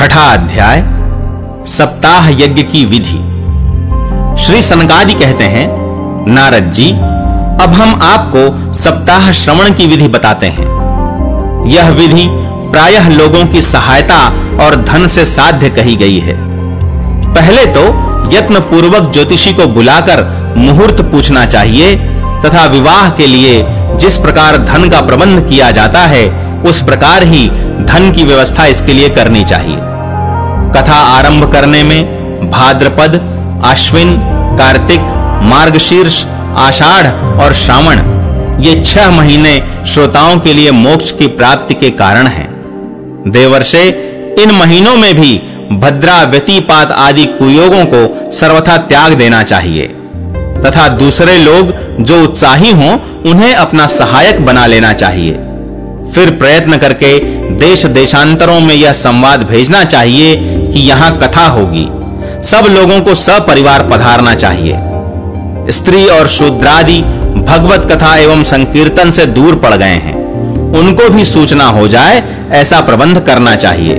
छठा अध्याय, सप्ताह यज्ञ की विधि। श्री सनकादि कहते हैं, नारद जी, अब हम आपको सप्ताह श्रवण की विधि बताते हैं। यह विधि प्रायः लोगों की सहायता और धन से साध्य कही गई है। पहले तो यत्न पूर्वक ज्योतिषी को बुलाकर मुहूर्त पूछना चाहिए तथा विवाह के लिए जिस प्रकार धन का प्रबंध किया जाता है, उस प्रकार ही धन की व्यवस्था इसके लिए करनी चाहिए। कथा आरंभ करने में भाद्रपद, अश्विन, कार्तिक, मार्गशीर्ष, आषाढ़ और श्रावण, ये छह महीने श्रोताओं के लिए मोक्ष की प्राप्ति के कारण हैं। देवर्षे, इन महीनों में भी भद्रा, व्यतिपात आदि कुयोगों को सर्वथा त्याग देना चाहिए। तथा दूसरे लोग जो उत्साही हों, उन्हें अपना सहायक बना लेना चाहिए। फिर प्रयत्न करके देश देशांतरों में यह संवाद भेजना चाहिए कि यहाँ कथा होगी। सब लोगों को सपरिवार पधारना चाहिए। स्त्री और शूद्रादि भगवत कथा एवं संकीर्तन से दूर पड़ गए हैं। उनको भी सूचना हो जाए, ऐसा प्रबंध करना चाहिए।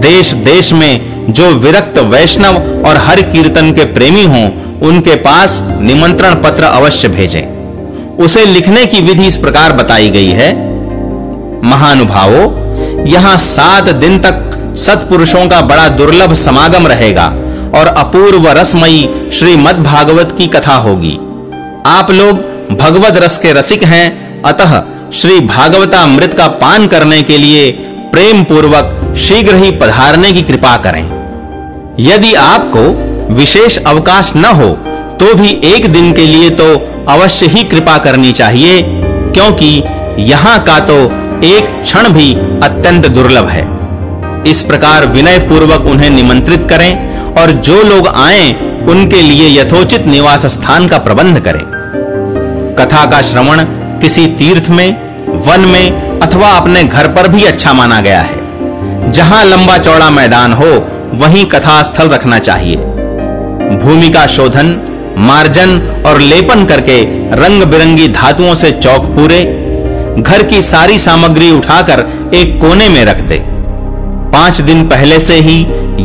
देश देश में जो विरक्त वैष्णव और हर कीर्तन के प्रेमी हों, उनके पास निमंत्रण पत्र अवश्य भेजें। उसे लिखने की विधि इस प्रकार बताई गई है। महानुभावों यहाँ सात दिन तक सत्पुरुषों का बड़ा दुर्लभ समागम रहेगा और अपूर्व रसमयी श्रीमद् भागवत की कथा होगी। आप लोग भगवत रस के रसिक हैं, अतः श्री भागवता भागवतामृत का पान करने के लिए प्रेम पूर्वक शीघ्र ही पधारने की कृपा करें। यदि आपको विशेष अवकाश न हो तो भी एक दिन के लिए तो अवश्य ही कृपा करनी चाहिए, क्योंकि यहाँ का तो एक क्षण भी अत्यंत दुर्लभ है। इस प्रकार विनय पूर्वक उन्हें निमंत्रित करें और जो लोग आए, उनके लिए यथोचित निवास स्थान का प्रबंध करें। कथा का श्रवण किसी तीर्थ में, वन में अथवा अपने घर पर भी अच्छा माना गया है। जहाँ लंबा चौड़ा मैदान हो, वहीं कथा स्थल रखना चाहिए। भूमि का शोधन, मार्जन और लेपन करके रंग बिरंगी धातुओं से चौक पूरे घर की सारी सामग्री उठाकर एक कोने में रख दे। पाँच दिन पहले से ही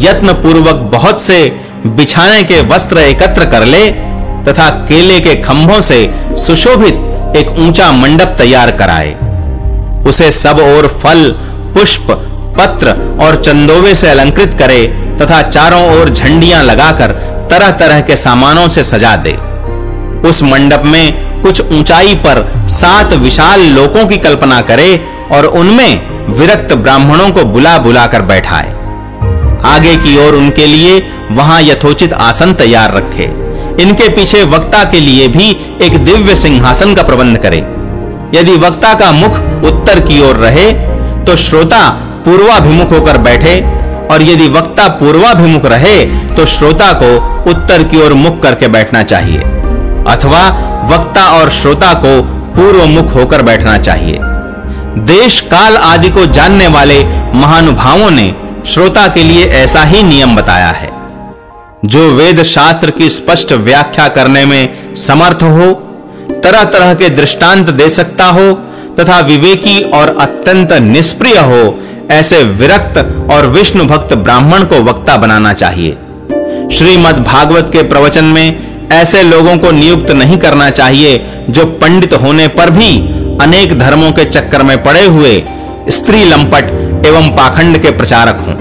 यत्न पूर्वक बहुत से बिछाने के वस्त्र एकत्र कर ले तथा केले के खंभों से सुशोभित एक ऊँचा मंडप तैयार कराए। उसे सब ओर फल, पुष्प, पत्र और चंदोवे से अलंकृत करे तथा चारों ओर झंडियाँ लगाकर तरह तरह के सामानों से सजा दे। उस मंडप में कुछ ऊंचाई पर सात विशाल लोकों की कल्पना करे और उनमें विरक्त ब्राह्मणों को बुला बुलाकर बैठाए। आगे की ओर उनके लिए वहाँ यथोचित आसन तैयार रखे। इनके पीछे वक्ता के लिए भी एक दिव्य सिंहासन का प्रबंध करे। यदि वक्ता का मुख उत्तर की ओर रहे तो श्रोता पूर्वाभिमुख होकर बैठे, और यदि वक्ता पूर्वाभिमुख रहे तो श्रोता को उत्तर की ओर मुख करके बैठना चाहिए। अथवा वक्ता और श्रोता को पूर्व मुख होकर बैठना चाहिए। देश काल आदि को जानने वाले महानुभावों ने श्रोता के लिए ऐसा ही नियम बताया है। जो वेद शास्त्र की स्पष्ट व्याख्या करने में समर्थ हो तरह तरह के दृष्टांत दे सकता हो, तथा विवेकी और अत्यंत निष्प्रिय हो, ऐसे विरक्त और विष्णु भक्त ब्राह्मण को वक्ता बनाना चाहिए। श्रीमद् भागवत के प्रवचन में ऐसे लोगों को नियुक्त नहीं करना चाहिए, जो पंडित होने पर भी अनेक धर्मों के चक्कर में पड़े हुए स्त्री लंपट एवं पाखंड के प्रचारक हों।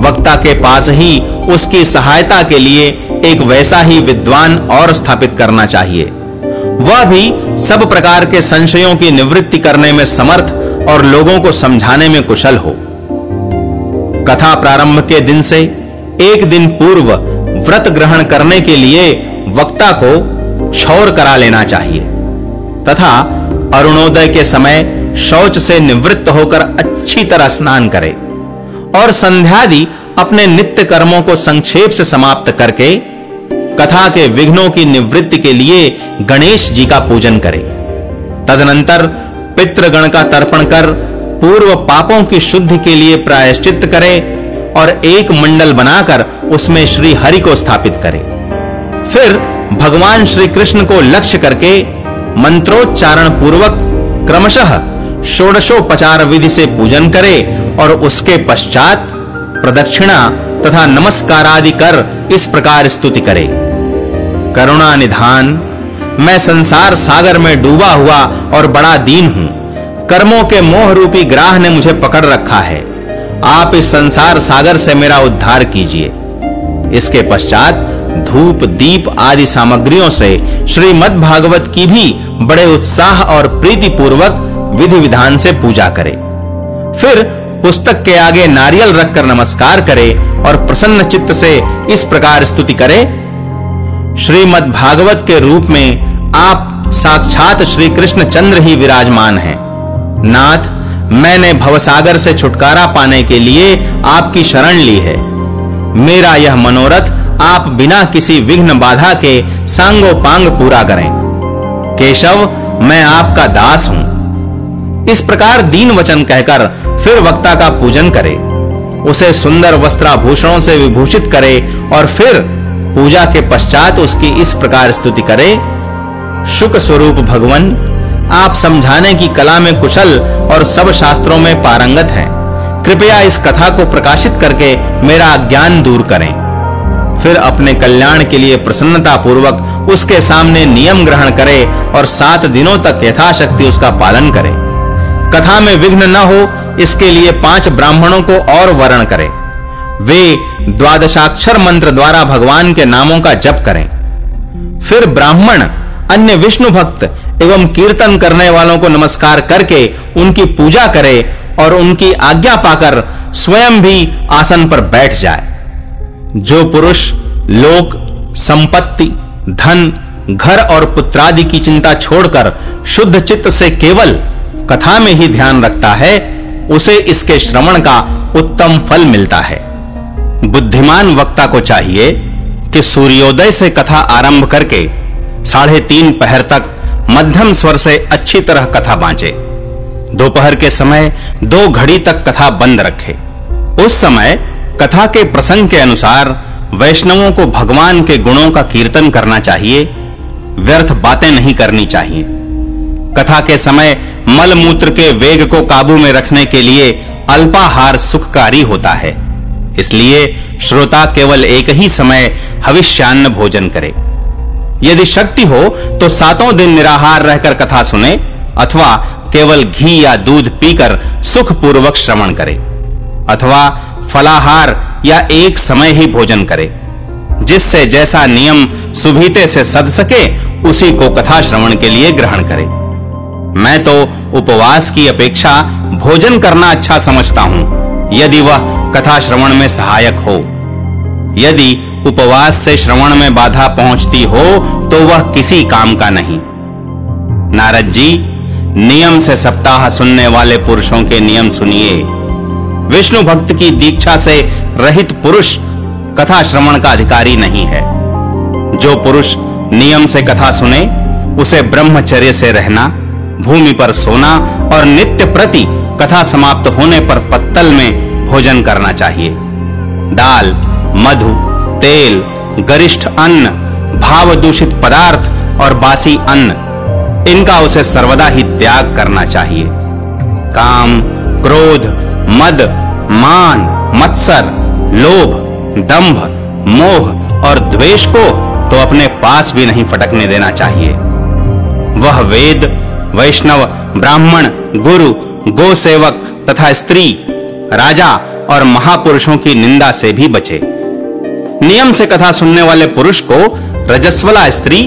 वक्ता के पास ही उसकी सहायता के लिए एक वैसा ही विद्वान और स्थापित करना चाहिए। वह भी सब प्रकार के संशयों की निवृत्ति करने में समर्थ और लोगों को समझाने में कुशल हो। कथा प्रारंभ के दिन से एक दिन पूर्व व्रत ग्रहण करने के लिए वक्ता को शौर करा लेना चाहिए। तथा अरुणोदय के समय शौच से निवृत्त होकर अच्छी तरह स्नान करे और संध्यादि अपने नित्य कर्मों को संक्षेप से समाप्त करके कथा के विघ्नों की निवृत्ति के लिए गणेश जी का पूजन करे। तदनंतर पितृगण का तर्पण कर पूर्व पापों की शुद्धि के लिए प्रायश्चित करे और एक मंडल बनाकर उसमें श्री हरि को स्थापित करे। फिर भगवान श्री कृष्ण को लक्ष्य करके मंत्रोच्चारण पूर्वक क्रमशः षोडशोपचार विधि से पूजन करे और उसके पश्चात प्रदक्षिणा तथा नमस्कार आदि कर इस प्रकार स्तुति करे। करुणा निधान, मैं संसार सागर में डूबा हुआ और बड़ा दीन हूँ। कर्मों के मोह रूपी ग्राह ने मुझे पकड़ रखा है। आप इस संसार सागर से मेरा उद्धार कीजिए। इसके पश्चात धूप, दीप आदि सामग्रियों से श्रीमद् भागवत की भी बड़े उत्साह और प्रीति पूर्वक विधि विधान से पूजा करे। फिर पुस्तक के आगे नारियल रखकर नमस्कार करे और प्रसन्न चित्त से इस प्रकार स्तुति करे, श्रीमद् भागवत के रूप में आप साक्षात श्री कृष्ण चंद्र ही विराजमान हैं। नाथ, मैंने भवसागर से छुटकारा पाने के लिए आपकी शरण ली है। मेरा यह मनोरथ आप बिना किसी विघ्न बाधा के सांगो पांग पूरा करें। केशव, मैं आपका दास हूँ। इस प्रकार दीन वचन कहकर फिर वक्ता का पूजन करे। उसे सुंदर वस्त्राभूषणों से विभूषित करे और फिर पूजा के पश्चात उसकी इस प्रकार स्तुति करे। शुक स्वरूप भगवान, आप समझाने की कला में कुशल और सब शास्त्रों में पारंगत हैं। कृपया इस कथा को प्रकाशित करके मेरा अज्ञान दूर करें। फिर अपने कल्याण के लिए प्रसन्नता पूर्वक उसके सामने नियम ग्रहण करे और सात दिनों तक यथाशक्ति उसका पालन करे। कथा में विघ्न न हो, इसके लिए पाँच ब्राह्मणों को और वर्ण करे। वे द्वादशाक्षर मंत्र द्वारा भगवान के नामों का जप करें। फिर ब्राह्मण, अन्य विष्णु भक्त एवं कीर्तन करने वालों को नमस्कार करके उनकी पूजा करे और उनकी आज्ञा पाकर स्वयं भी आसन पर बैठ जाए। जो पुरुष, लोक, संपत्ति, धन, घर और पुत्रादि की चिंता छोड़कर शुद्ध चित्त से केवल कथा में ही ध्यान रखता है, उसे इसके श्रवण का उत्तम फल मिलता है। बुद्धिमान वक्ता को चाहिए कि सूर्योदय से कथा आरंभ करके साढ़े तीन पहर तक मध्यम स्वर से अच्छी तरह कथा बांचे। दोपहर के समय दो घड़ी तक कथा बंद रखे। उस समय कथा के प्रसंग के अनुसार वैष्णवों को भगवान के गुणों का कीर्तन करना चाहिए, व्यर्थ बातें नहीं करनी चाहिए। कथा के समय मल मूत्र के वेग को काबू में रखने के लिए अल्पाहार सुखकारी होता है। इसलिए श्रोता केवल एक ही समय हविष्यान्न भोजन करे। यदि शक्ति हो तो सातों दिन निराहार रहकर कथा सुने, अथवा केवल घी या दूध पीकर सुखपूर्वक श्रवण करे। अथवा फलाहार या एक समय ही भोजन करे। जिससे जैसा नियम सुभीते से सद सके, उसी को कथा श्रवण के लिए ग्रहण करे। मैं तो उपवास की अपेक्षा भोजन करना अच्छा समझता हूँ, यदि वह कथा श्रवण में सहायक हो। यदि उपवास से श्रवण में बाधा पहुँचती हो तो वह किसी काम का नहीं। नारद जी, नियम से सप्ताह सुनने वाले पुरुषों के नियम सुनिए। विष्णु भक्त की दीक्षा से रहित पुरुष कथा श्रवण का अधिकारी नहीं है। जो पुरुष नियम से कथा सुने, उसे ब्रह्मचर्य से रहना, भूमि पर सोना और नित्य प्रति कथा समाप्त होने पर पत्तल में भोजन करना चाहिए। दाल, मधु, तेल, गरिष्ठ अन्न भाव दूषित पदार्थ और बासी अन्न, इनका उसे सर्वदा ही त्याग करना चाहिए। काम, क्रोध, मद मान, मत्सर, लोभ, दंभ, मोह और द्वेष को तो अपने पास भी नहीं फटकने देना चाहिए। वह वेद, वैष्णव, ब्राह्मण, गुरु गो सेवक तथा स्त्री, राजा और महापुरुषों की निंदा से भी बचे। नियम से कथा सुनने वाले पुरुष को रजस्वला स्त्री,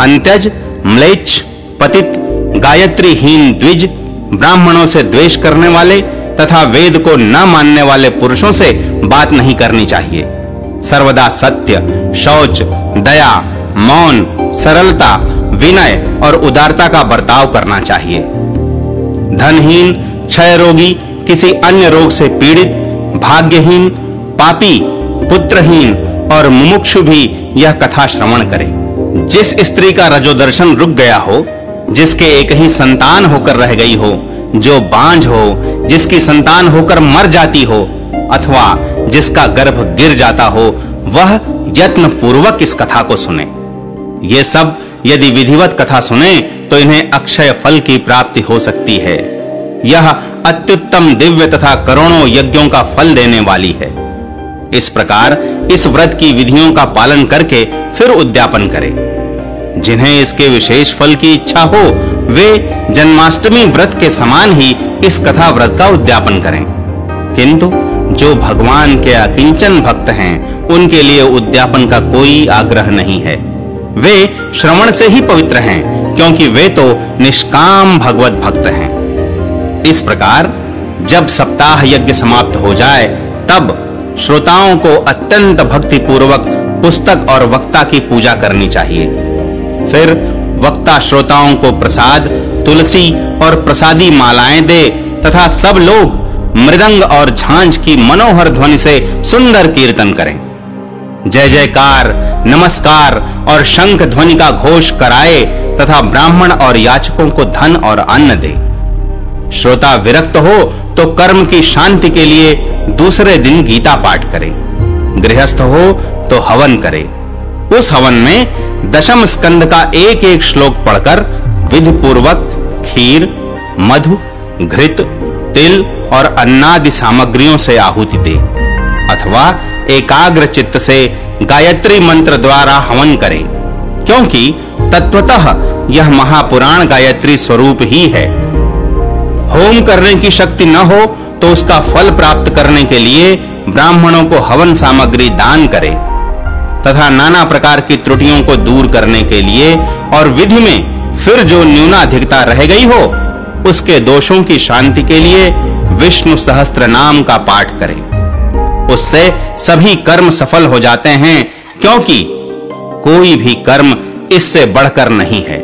अंत्यज, म्लेच्छ, पतित गायत्रीहीन द्विज, ब्राह्मणों से द्वेष करने वाले तथा वेद को न मानने वाले पुरुषों से बात नहीं करनी चाहिए। सर्वदा सत्य, शौच, दया, मौन, सरलता, विनय और उदारता का बर्ताव करना चाहिए। धनहीन क्षय रोगी किसी अन्य रोग से पीड़ित, भाग्यहीन, पापी, पुत्रहीन और मुमुक्षु भी यह कथा श्रवण करे। जिस स्त्री का रजोदर्शन रुक गया हो जिसके एक ही संतान होकर रह गई हो, जो बांझ हो, जिसकी संतान होकर मर जाती हो, अथवा जिसका गर्भ गिर जाता हो, वह यत्न पूर्वक इस कथा को सुने। ये सब यदि विधिवत कथा सुने तो इन्हें अक्षय फल की प्राप्ति हो सकती है। यह अत्युत्तम दिव्य तथा करोड़ों यज्ञों का फल देने वाली है। इस प्रकार इस व्रत की विधियों का पालन करके फिर उद्यापन करें। जिन्हें इसके विशेष फल की इच्छा हो, वे जन्माष्टमी व्रत के समान ही इस कथा व्रत का उद्यापन करें। किंतु जो भगवान के अकिंचन भक्त हैं, उनके लिए उद्यापन का कोई आग्रह नहीं है। वे श्रवण से ही पवित्र हैं, क्योंकि वे तो निष्काम भगवत भक्त हैं। इस प्रकार, जब सप्ताह यज्ञ समाप्त हो जाए, तब श्रोताओं को अत्यंत भक्ति पूर्वक पुस्तक और वक्ता की पूजा करनी चाहिए। फिर वक्ता श्रोताओं को प्रसाद, तुलसी और प्रसादी मालाएँ दे तथा सब लोग मृदंग और झांझ की मनोहर ध्वनि से सुंदर कीर्तन करें। जय जयकार, नमस्कार और शंख ध्वनि का घोष कराए तथा ब्राह्मण और याचकों को धन और अन्न दे। श्रोता विरक्त हो तो कर्म की शांति के लिए दूसरे दिन गीता पाठ करे। गृहस्थ हो तो हवन करे। उस हवन में दशम स्कंद का एक एक श्लोक पढ़कर विधि पूर्वक खीर, मधु, घृत, तिल और अन्नादि सामग्रियों से आहुति दे, अथवा एकाग्र चित्त से गायत्री मंत्र द्वारा हवन करे, क्योंकि तत्वतः यह महापुराण गायत्री स्वरूप ही है। होम करने की शक्ति न हो तो उसका फल प्राप्त करने के लिए ब्राह्मणों को हवन सामग्री दान करे। तथा नाना प्रकार की त्रुटियों को दूर करने के लिए और विधि में फिर जो न्यूनाधिकता रह गई हो, उसके दोषों की शांति के लिए विष्णु सहस्त्र नाम का पाठ करें। उससे सभी कर्म सफल हो जाते हैं, क्योंकि कोई भी कर्म इससे बढ़कर नहीं है।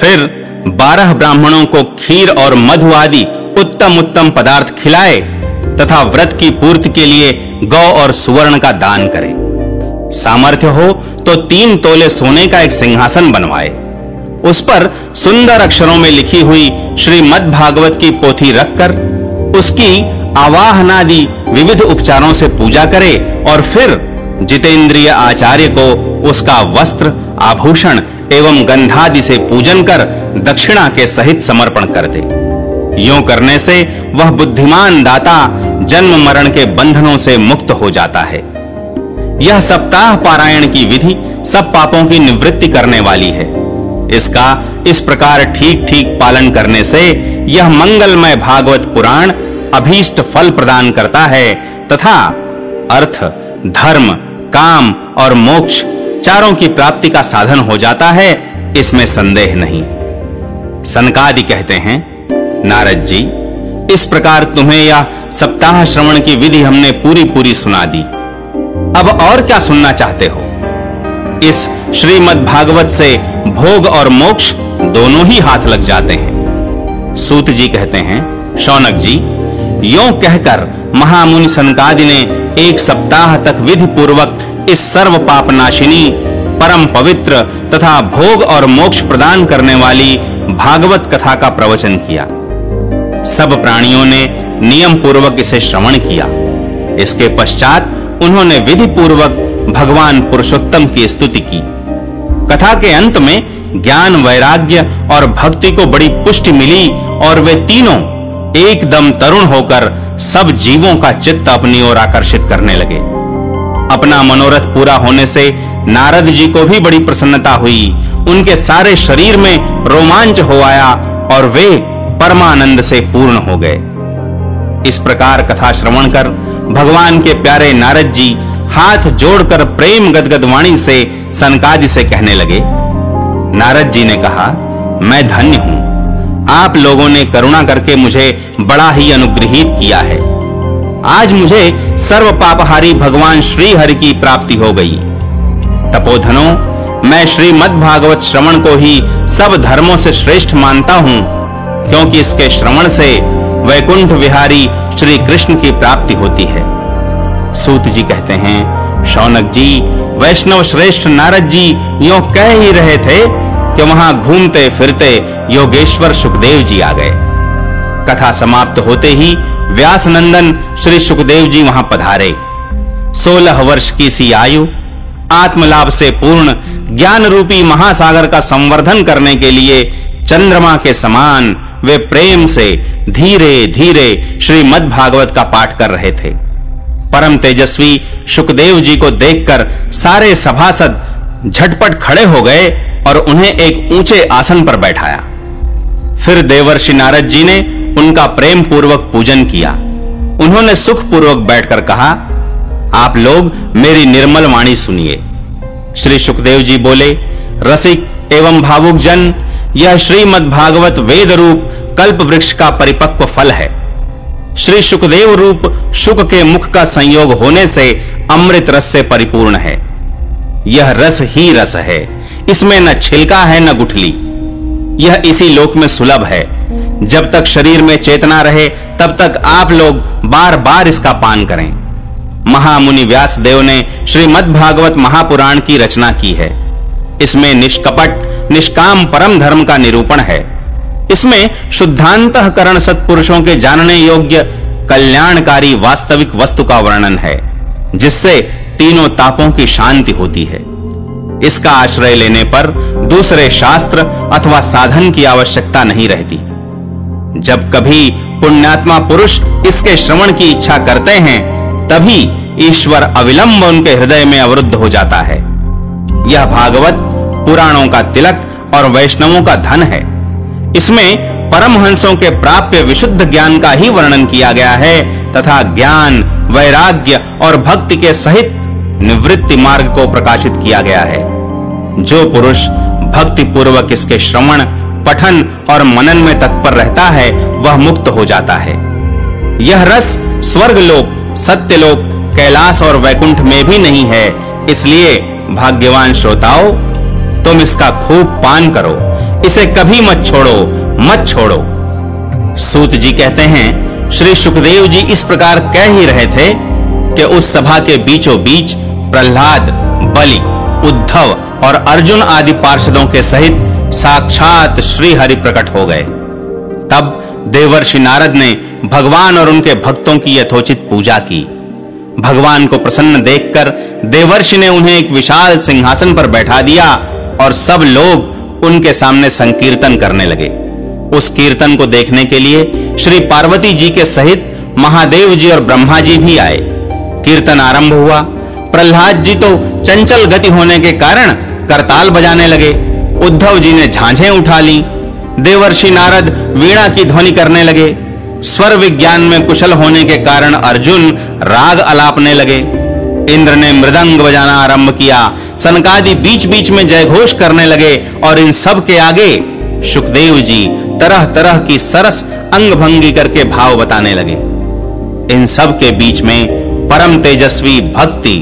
फिर बारह ब्राह्मणों को खीर और मधु आदि उत्तम उत्तम पदार्थ खिलाए तथा व्रत की पूर्ति के लिए गौ और सुवर्ण का दान करें। सामर्थ्य हो तो तीन तोले सोने का एक सिंहासन बनवाए। उस पर सुंदर अक्षरों में लिखी हुई श्रीमद् भागवत की पोथी रखकर, उसकी आवाहनादि विविध उपचारों से पूजा करे और फिर जितेंद्रिय आचार्य को उसका वस्त्र, आभूषण एवं गंधादि से पूजन कर दक्षिणा के सहित समर्पण कर दे। यूँ करने से वह बुद्धिमान दाता जन्म मरण के बंधनों से मुक्त हो जाता है। यह सप्ताह पारायण की विधि सब पापों की निवृत्ति करने वाली है। इसका इस प्रकार ठीक ठीक पालन करने से यह मंगलमय भागवत पुराण अभीष्ट फल प्रदान करता है तथा अर्थ, धर्म, काम और मोक्ष चारों की प्राप्ति का साधन हो जाता है, इसमें संदेह नहीं। सनकादि कहते हैं, नारद जी, इस प्रकार तुम्हें यह सप्ताह श्रवण की विधि हमने पूरी पूरी सुना दी। अब और क्या सुनना चाहते हो? इस श्रीमद् भागवत से भोग और मोक्ष दोनों ही हाथ लग जाते हैं। सूत जी कहते हैं, शौनक जी, यो कहकर महामुनि सनकादि ने एक सप्ताह तक विधि पूर्वक इस सर्व पाप नाशिनी परम पवित्र तथा भोग और मोक्ष प्रदान करने वाली भागवत कथा का प्रवचन किया। सब प्राणियों ने नियम पूर्वक इसे श्रवण किया। इसके पश्चात उन्होंने विधि पूर्वक भगवान पुरुषोत्तम की स्तुति की। कथा के अंत में ज्ञान, वैराग्य और भक्ति को बड़ी पुष्टि मिली और वे तीनों एकदम तरुण होकर सब जीवों का चित्त अपनी ओर आकर्षित करने लगे। अपना मनोरथ पूरा होने से नारद जी को भी बड़ी प्रसन्नता हुई। उनके सारे शरीर में रोमांच हो आया और वे परमानंद से पूर्ण हो गए। इस प्रकार कथा श्रवण कर भगवान के प्यारे नारद जी हाथ जोड़कर प्रेम गदगद वाणी से सनकादि से कहने लगे। नारद जी ने कहा, मैं धन्य हूँ। आप लोगों ने करुणा करके मुझे बड़ा ही अनुग्रहित किया है। आज मुझे सर्व पापहारी भगवान श्री हरि की प्राप्ति हो गई। तपोधनो, मैं श्रीमद् भागवत श्रवण को ही सब धर्मों से श्रेष्ठ मानता हूँ, क्योंकि इसके श्रवण से वैकुंठ विहारी श्री कृष्ण की प्राप्ति होती है। सूत जी कहते हैं, शौनक जी, वैष्णव श्रेष्ठ नारद जी यो कह ही रहे थे कि वहाँ घूमते फिरते योगेश्वर सुखदेव जी आ गए। कथा समाप्त होते ही व्यास नंदन श्री सुखदेव जी वहाँ पधारे। सोलह वर्ष की सी आयु, आत्मलाभ से पूर्ण ज्ञान रूपी महासागर का संवर्धन करने के लिए चंद्रमा के समान वे प्रेम से धीरे धीरे श्रीमद् भागवत का पाठ कर रहे थे। परम तेजस्वी सुखदेव जी को देखकर सारे सभासद झटपट खड़े हो गए और उन्हें एक ऊँचे आसन पर बैठाया। फिर देवर्षि नारद जी ने उनका प्रेम पूर्वक पूजन किया। उन्होंने सुख पूर्वक बैठकर कहा, आप लोग मेरी निर्मल वाणी सुनिए। श्री सुखदेव जी बोले, रसिक एवं भावुक जन यह श्रीमद् भागवत वेद रूप कल्प वृक्ष का परिपक्व फल है। श्री सुखदेव रूप सुख के मुख का संयोग होने से अमृत रस से परिपूर्ण है। यह रस ही रस है। इसमें न छिलका है, न गुठली। यह इसी लोक में सुलभ है। जब तक शरीर में चेतना रहे, तब तक आप लोग बार बार इसका पान करें। महामुनि व्यास देव ने श्रीमद् भागवत महापुराण की रचना की है। इसमें निष्कपट निष्काम परम धर्म का निरूपण है। इसमें शुद्धांत करण सत्पुरुषों के जानने योग्य कल्याणकारी वास्तविक वस्तु का वर्णन है, जिससे तीनों तापों की शांति होती है। इसका आश्रय लेने पर दूसरे शास्त्र अथवा साधन की आवश्यकता नहीं रहती। जब कभी पुण्यात्मा पुरुष इसके श्रवण की इच्छा करते हैं, तभी ईश्वर अविलंब उनके हृदय में अवरुद्ध हो जाता है। यह भागवत पुराणों का तिलक और वैष्णवों का धन है। इसमें परमहंसों के प्राप्य विशुद्ध ज्ञान का ही वर्णन किया गया है, तथा ज्ञान, वैराग्य और भक्ति के सहित निवृत्ति मार्ग को प्रकाशित किया गया है। जो पुरुष भक्ति पूर्वक इसके श्रवण, पठन और मनन में तत्पर रहता है, वह मुक्त हो जाता है। यह रस स्वर्ग लोक सत्य लोक कैलाश और वैकुंठ में भी नहीं है, इसलिए भाग्यवान श्रोताओं तुम इसका खूब पान करो। इसे कभी मत छोड़ो मत छोड़ो। सूत जी कहते हैं, श्री सुखदेव जी इस प्रकार कह ही रहे थे कि उस सभा के बीचों बीच प्रहलाद, बलि, उद्धव और अर्जुन आदि पार्षदों के सहित साक्षात श्री हरि प्रकट हो गए। तब देवर्षि नारद ने भगवान और उनके भक्तों की यथोचित पूजा की। भगवान को प्रसन्न देखकर देवर्षि ने उन्हें एक विशाल सिंहासन पर बैठा दिया और सब लोग उनके सामने संकीर्तन करने लगे। उस कीर्तन को देखने के लिए श्री पार्वती जी के सहित महादेव जी और ब्रह्मा जी भी आए। कीर्तन आरंभ हुआ। प्रहलाद जी तो चंचल गति होने के कारण करताल बजाने लगे। उद्धव जी ने झांझे उठा ली। देवर्षि नारद वीणा की ध्वनि करने लगे। स्वर विज्ञान में कुशल होने के कारण अर्जुन राग अलापने लगे। इंद्र ने मृदंग बजाना आरंभ किया। सनकादि बीच बीच में जयघोष करने लगे और इन सब के आगे सुखदेव जी तरह तरह की सरस अंग भंगी करके भाव बताने लगे। इन सब के बीच में परम तेजस्वी भक्ति,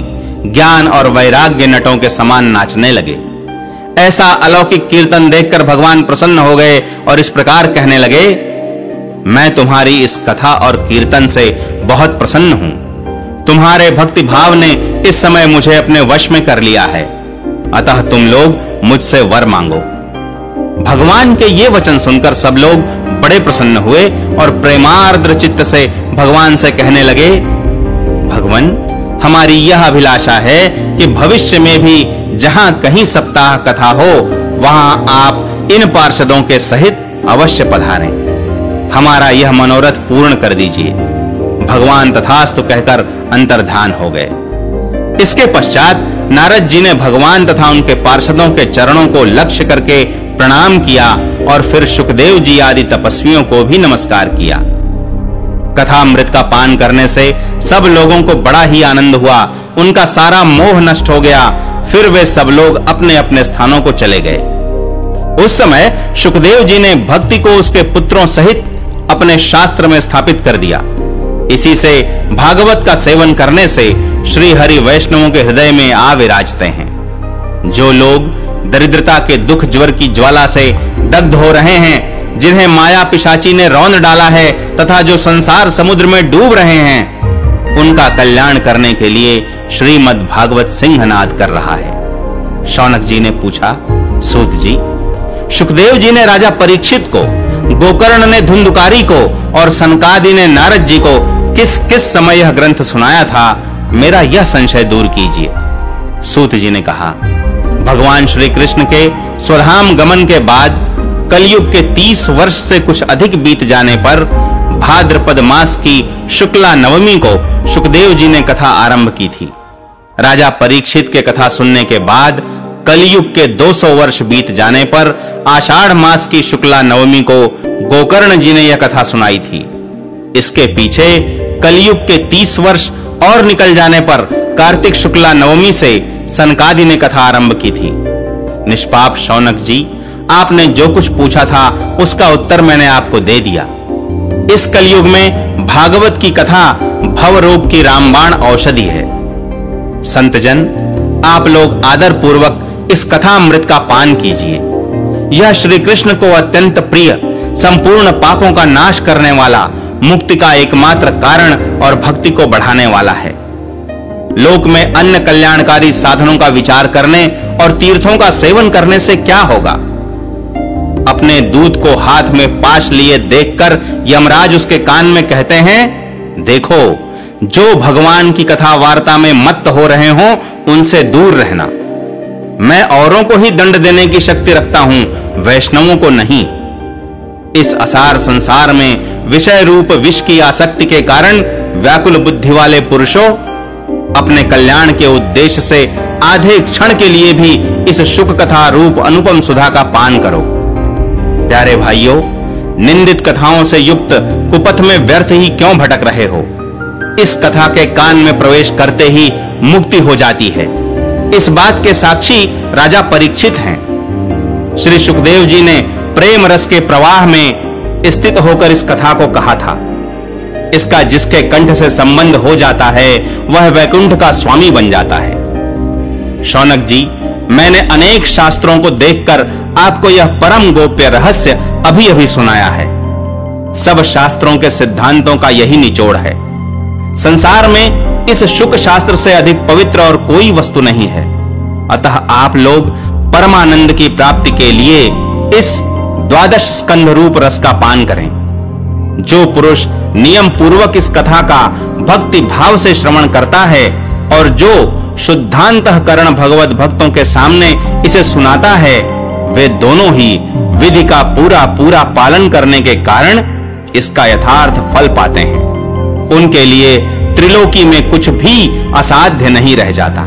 ज्ञान और वैराग्य नटों के समान नाचने लगे। ऐसा अलौकिक कीर्तन देखकर भगवान प्रसन्न हो गए और इस प्रकार कहने लगे, मैं तुम्हारी इस कथा और कीर्तन से बहुत प्रसन्न हूँ। तुम्हारे भक्ति भाव ने इस समय मुझे अपने वश में कर लिया है। अतः तुम लोग मुझसे वर मांगो। भगवान के ये वचन सुनकर सब लोग बड़े प्रसन्न हुए और प्रेमार्द्र चित्त से भगवान से कहने लगे, भगवान, हमारी यह अभिलाषा है कि भविष्य में भी जहाँ कहीं सप्ताह कथा हो, वहाँ आप इन पार्षदों के सहित अवश्य पधारें। हमारा यह मनोरथ पूर्ण कर दीजिए। भगवान तथास्तु कहकर अंतर्धान हो गए। इसके पश्चात नारद जी ने भगवान तथा उनके पार्षदों के चरणों को लक्ष्य करके प्रणाम किया और फिर सुखदेव जी आदि तपस्वियों को भी नमस्कार किया। कथामृत का पान करने से सब लोगों को बड़ा ही आनंद हुआ। उनका सारा मोह नष्ट हो गया। फिर वे सब लोग अपने अपने स्थानों को चले गए। उस समय सुखदेव जी ने भक्ति को उसके पुत्रों सहित अपने शास्त्र में स्थापित कर दिया। इसी से भागवत का सेवन करने से श्री हरि वैष्णवों के हृदय में आ विराजते हैं। जो लोग दरिद्रता के दुख ज्वर की ज्वाला से दग्ध हो रहे हैं, जिन्हें माया पिशाची ने रौन डाला है तथा जो संसार समुद्र में डूब रहे हैं, उनका कल्याण करने के लिए श्रीमद भागवत सिंहनाद कर रहा है। शौनक जी ने पूछा, सूत जी, सुखदेव जी ने राजा परीक्षित को, गोकर्ण ने धुंधुकारी को और सनकादि ने नारद जी को किस किस समय यह ग्रंथ सुनाया था, मेरा यह संशय दूर कीजिए। सूत जी ने कहा, भगवान श्री कृष्ण के स्वधाम गमन के बाद, कलयुग के तीस वर्ष से कुछ अधिक बीत जाने पर, भाद्रपद मास की शुक्ला नवमी को सुखदेव जी ने कथा आरंभ की थी। राजा परीक्षित के कथा सुनने के बाद, कलयुग के 200 वर्ष बीत जाने पर, आषाढ़ मास की शुक्ला नवमी को गोकर्ण जी ने यह कथा सुनाई थी। इसके पीछे कलयुग के 30 वर्ष और निकल जाने पर कार्तिक शुक्ला नवमी से सनकादि ने कथा आरंभ की थी। निष्पाप शौनक जी, आपने जो कुछ पूछा था, उसका उत्तर मैंने आपको दे दिया। इस कलयुग में भागवत की कथा भवरोग की रामबाण औषधि है। संतजन, आप लोग आदर पूर्वक इस कथा अमृत का पान कीजिए। यह श्री कृष्ण को अत्यंत प्रिय, संपूर्ण पापों का नाश करने वाला मुक्ति का एकमात्र कारण और भक्ति को बढ़ाने वाला है। लोक में अन्य कल्याणकारी साधनों का विचार करने और तीर्थों का सेवन करने से क्या होगा? अपने दूध को हाथ में पाश लिए देखकर यमराज उसके कान में कहते हैं, देखो, जो भगवान की कथा वार्ता में मत हो रहे हो, उनसे दूर रहना। मैं औरों को ही दंड देने की शक्ति रखता हूँ, वैष्णवों को नहीं। इस असार संसार में विषय रूप विष की आसक्ति के कारण व्याकुल बुद्धि वाले पुरुषों अपने कल्याण के उद्देश्य से आधे क्षण के लिए भी इस शुक कथा रूप अनुपम सुधा का पान करो। प्यारे भाइयों, निंदित कथाओं से युक्त कुपथ में व्यर्थ ही क्यों भटक रहे हो? इस कथा के कान में प्रवेश करते ही मुक्ति हो जाती है। इस बात के साक्षी राजा परीक्षित हैं। श्री सुखदेव जी ने प्रेम रस के प्रवाह में स्थित होकर इस कथा को कहा था। इसका जिसके कंठ से संबंध हो जाता है, वह वैकुंठ का स्वामी बन जाता है। शौनक जी, मैंने अनेक शास्त्रों को देखकर आपको यह परम गोप्य रहस्य अभी अभी सुनाया है। सब शास्त्रों के सिद्धांतों का यही निचोड़ है। संसार में इस शुक शास्त्र से अधिक पवित्र और कोई वस्तु नहीं है। अतः आप लोग परमानंद की प्राप्ति के लिए इस द्वादश स्कंध रूप रस का पान करें। जो पुरुष नियम पूर्वक इस कथा का भक्ति भाव से श्रवण करता है और जो शुद्धांत करण भगवत भक्तों के सामने इसे सुनाता है, वे दोनों ही विधि का पूरा पूरा पालन करने के कारण इसका यथार्थ फल पाते हैं। उनके लिए त्रिलोकी में कुछ भी असाध्य नहीं रह जाता।